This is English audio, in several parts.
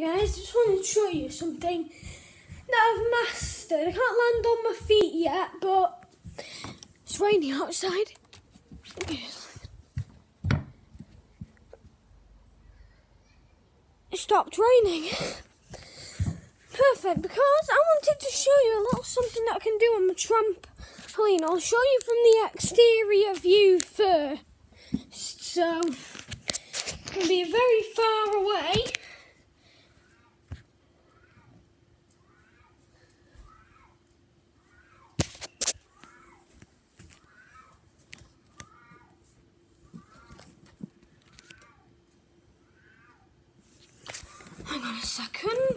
Guys, just wanted to show you something that I've mastered. I can't land on my feet yet, but it's raining outside. It stopped raining. Perfect, because I wanted to show you a little something that I can do on my trampoline. I'll show you from the exterior view first. So, it'll be very far away. On a second.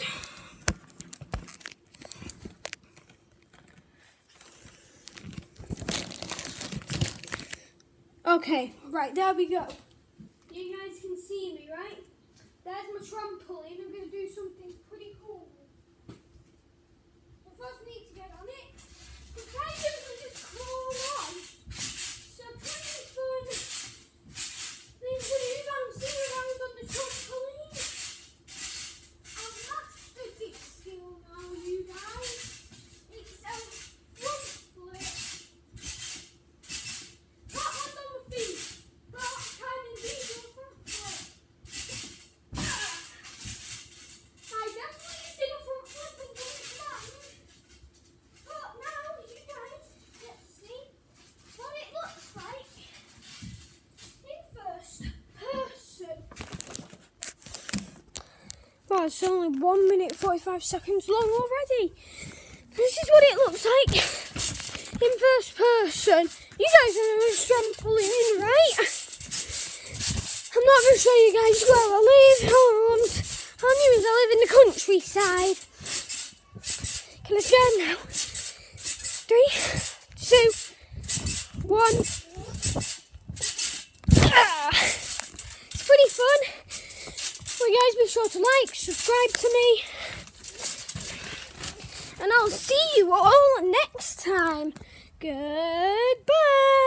Okay, right, there we go. You guys can see me, right? There's my trampoline. It's only one minute forty-five seconds long already. This is what it looks like in first person. You guys are a trampoline, right? I'm not going to show you guys where I live. All I'm knew is I live in the countryside. Can I stand now? Sure to like, subscribe to me. And I'll see you all next time. Goodbye.